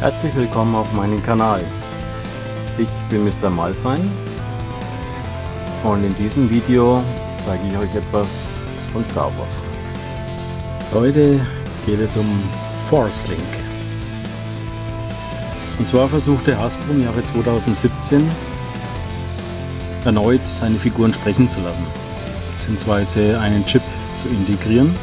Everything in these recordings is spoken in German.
Herzlich willkommen auf meinem Kanal. Ich bin Mr. Malfein und in diesem Video zeige ich euch etwas von Star Wars. Heute geht es um Force Link. Und zwar versuchte Hasbro im Jahre 2017 erneut seine Figuren sprechen zu lassen, beziehungsweise einen Chip zu integrieren,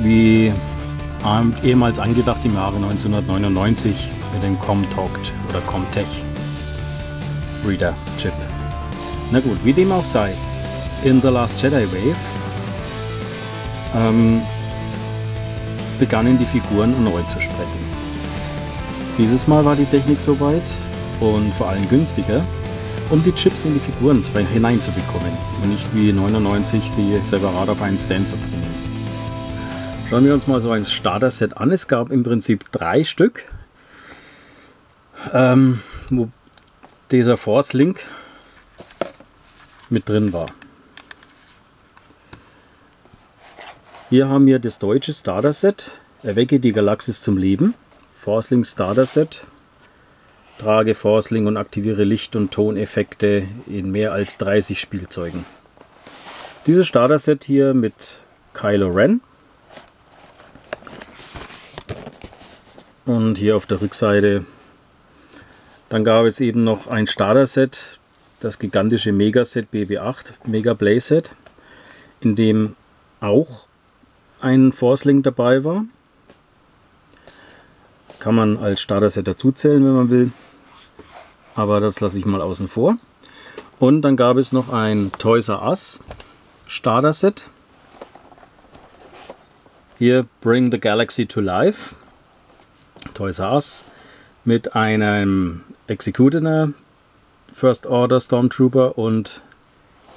wie ehemals angedacht im Jahre 1999 mit dem Comtalk oder Comtech Reader Chip. Na gut, wie dem auch sei, in The Last Jedi Wave ähm, begannen die Figuren erneut zu sprechen. Dieses Mal war die Technik soweit und vor allem günstiger, um die Chips in die Figuren hineinzubekommen und nicht wie 99 sie separat auf einen Stand zu bringen. Schauen wir uns mal so ein Starter-Set an. Es gab im Prinzip drei Stück, ähm, wo dieser Force Link mit drin war. Hier haben wir das deutsche Starter-Set. Erwecke die Galaxis zum Leben. Force Link Starter Set. Trage Force Link und aktiviere Licht- und Toneffekte in mehr als 30 Spielzeugen. Dieses Starter Set hier mit Kylo Ren und hier auf der Rückseite. Dann gab es eben noch ein Starter-Set, das gigantische Mega-Set BB8, Mega Play-Set, in dem auch ein Force-Link dabei war. Kann man als Starter-Set dazuzählen, wenn man will, aber das lasse ich mal außen vor. Und dann gab es noch ein Toys R Us Starter-Set. Hier Bring the Galaxy to Life. Toys R Us mit einem Executioner, First Order Stormtrooper und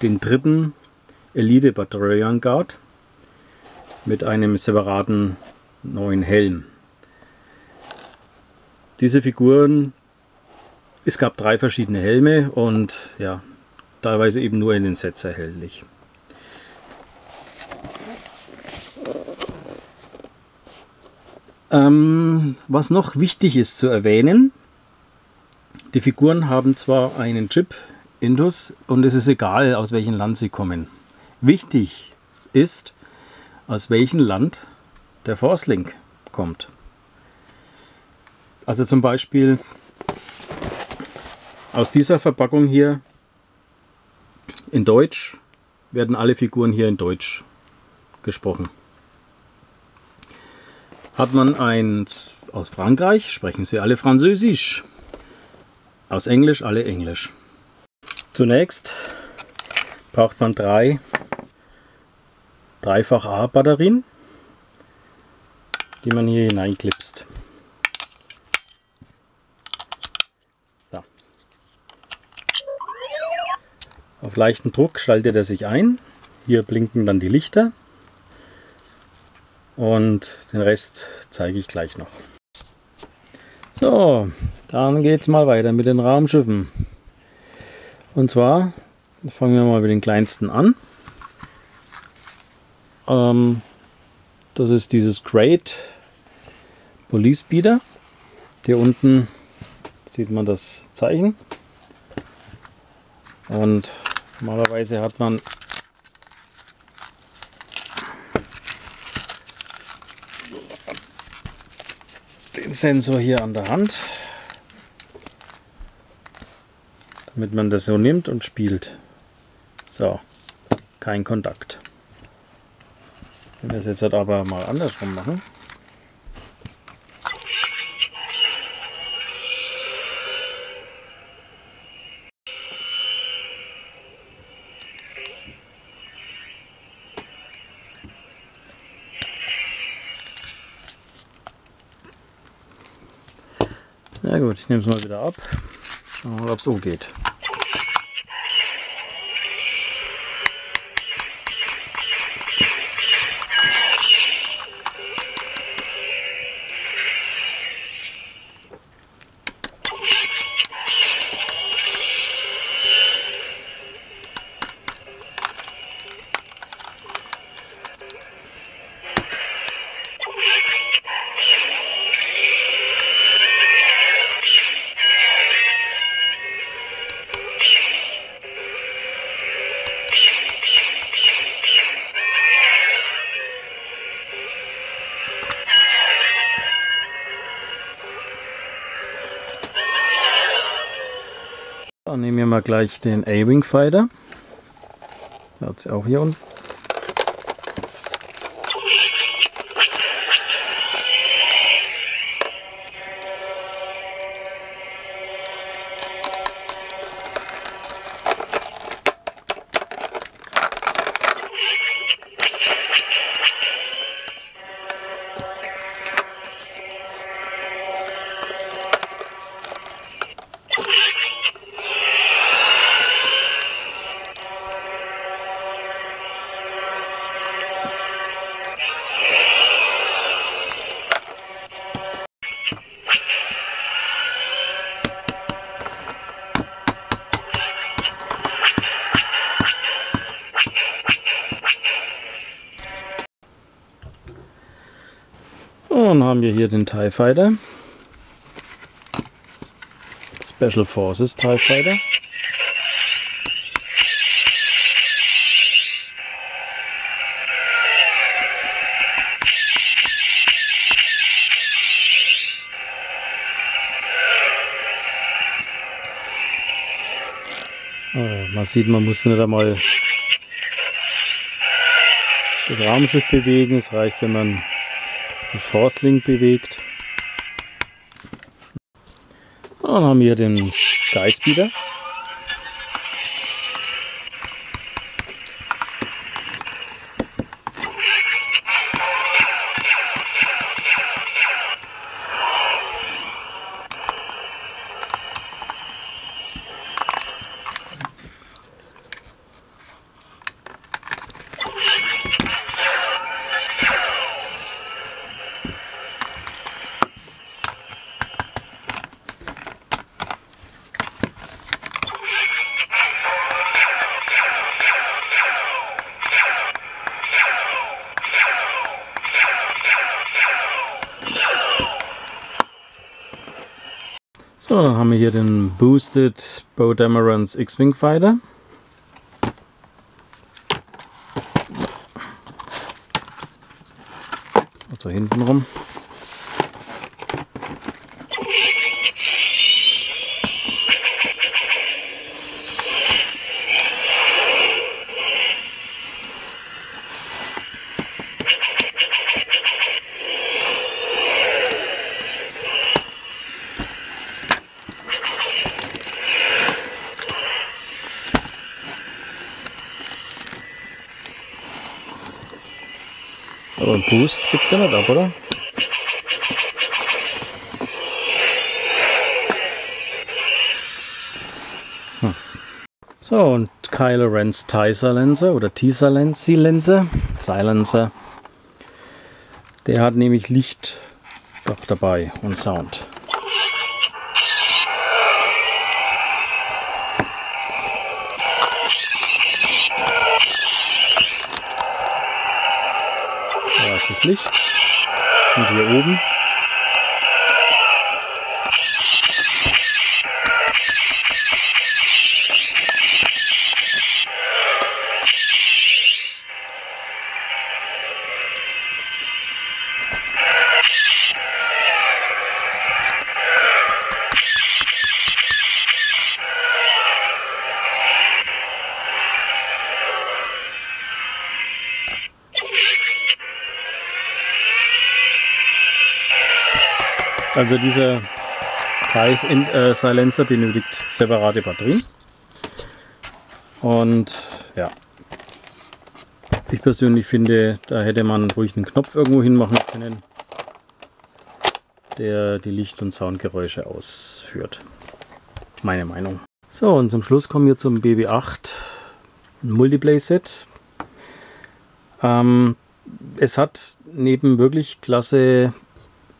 den dritten Elite Battalion Guard mit einem separaten neuen Helm. Diese Figuren, es gab drei verschiedene Helme und ja, teilweise eben nur in den Sets erhältlich. Ähm, was noch wichtig ist zu erwähnen, die Figuren haben zwar einen Chip Indus und es ist egal, aus welchem Land sie kommen. Wichtig ist, aus welchem Land der Force Link kommt. Also zum Beispiel aus dieser Verpackung hier in Deutsch werden alle Figuren hier in Deutsch gesprochen. Hat man eins aus Frankreich, sprechen sie alle Französisch. Aus Englisch alle Englisch. Zunächst braucht man drei dreifach A Batterien, die man hier hineinklipst. So. Auf leichten Druck schaltet er sich ein. Hier blinken dann die Lichter und den Rest zeige ich gleich noch. So, dann geht es mal weiter mit den Raumschiffen. Und zwar fangen wir mal mit den kleinsten an. Ähm, das ist dieses Great Police Speeder. Hier unten sieht man das Zeichen. Und normalerweise hat man Sensor hier an der Hand, damit man das so nimmt und spielt. So, kein Kontakt. Wenn wir es jetzt aber mal andersrum machen. Na gut, ich nehme es mal wieder ab. Schauen wir mal, ob es so geht. Wir gleich den A-Wing Fighter. Der hat sie auch hier unten. Und haben wir hier den TIE Fighter. Special Forces TIE Fighter. Oh, man sieht, man muss nicht einmal das Raumschiff bewegen. Es reicht, wenn man den Force Link bewegt. Dann haben wir den Sky So, haben wir hier den Boosted Bow Damerons X-Wing Fighter. Aber Boost gibt er nicht ab, oder? So, und Kylo Ren's TIE Silencer oder T-Silencer, Silencer, der hat nämlich Licht dabei und Sound. Da ist das Licht. Und hier oben. Also dieser Drive in, äh, Silencer benötigt separate Batterien. Und ja, ich persönlich finde, da hätte man ruhig einen Knopf irgendwo hinmachen können, der die Licht- und Soundgeräusche ausführt. Meine Meinung. So, und zum Schluss kommen wir zum BB8 Multiplay Set. Ähm, es hat neben wirklich klasse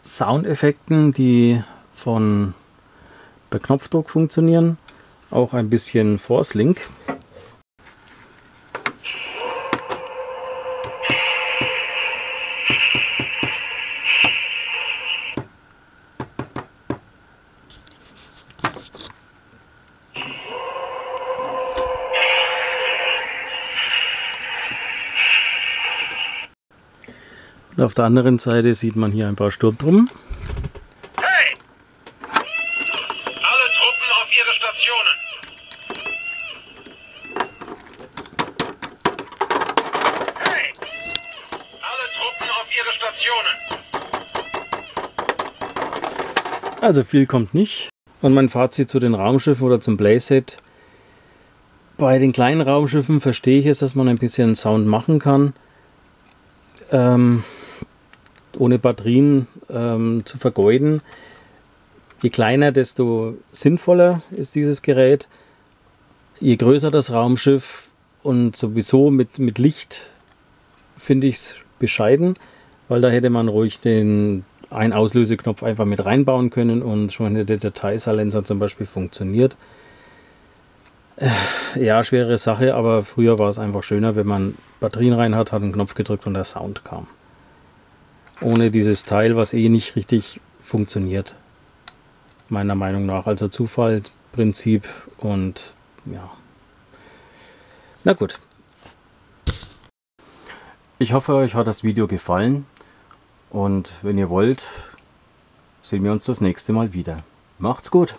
Soundeffekten, die von per Knopfdruck funktionieren, auch ein bisschen Force Link. Und auf der anderen Seite sieht man hier ein paar Sturmtruppen. Hey! Alle Truppen auf ihre Stationen! Hey! Alle Truppen auf ihre Stationen! Also viel kommt nicht. Und mein Fazit zu den Raumschiffen oder zum Playset. Bei den kleinen Raumschiffen verstehe ich es, dass man ein bisschen Sound machen kann. Ähm, ohne Batterien ähm, zu vergeuden. Je kleiner, desto sinnvoller ist dieses Gerät. Je größer das Raumschiff und sowieso mit, mit Licht finde ich es bescheiden, weil da hätte man ruhig den einen Auslöseknopf einfach mit reinbauen können und schon hätte der Dateisalencer zum Beispiel funktioniert. Äh, ja, schwere Sache, aber früher war es einfach schöner, wenn man Batterien rein hat, hat einen Knopf gedrückt und der Sound kam. Ohne dieses Teil, was eh nicht richtig funktioniert. Meiner Meinung nach. Also Zufallprinzip und ja. Na gut. Ich hoffe, euch hat das Video gefallen. Und wenn ihr wollt, sehen wir uns das nächste Mal wieder. Macht's gut!